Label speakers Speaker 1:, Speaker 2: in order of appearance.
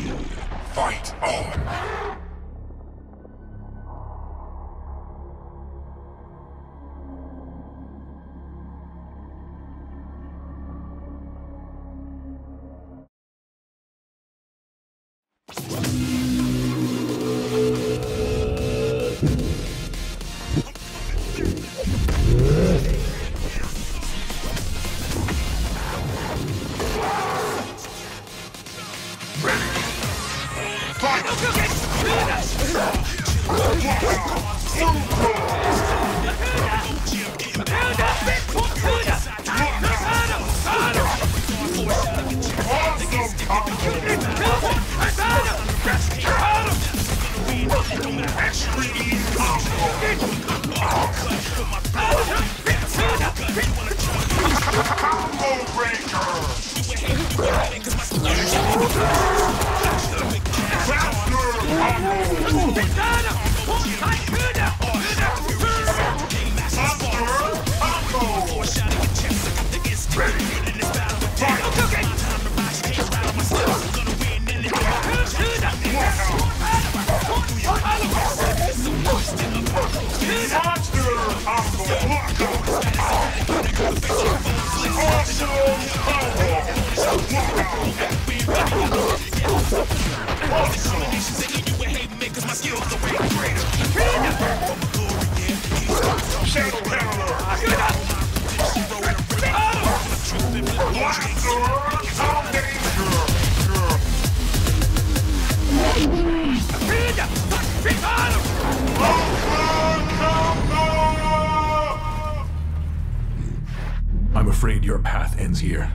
Speaker 1: you. Fight on. Combo Shadow
Speaker 2: I'm afraid your path ends here.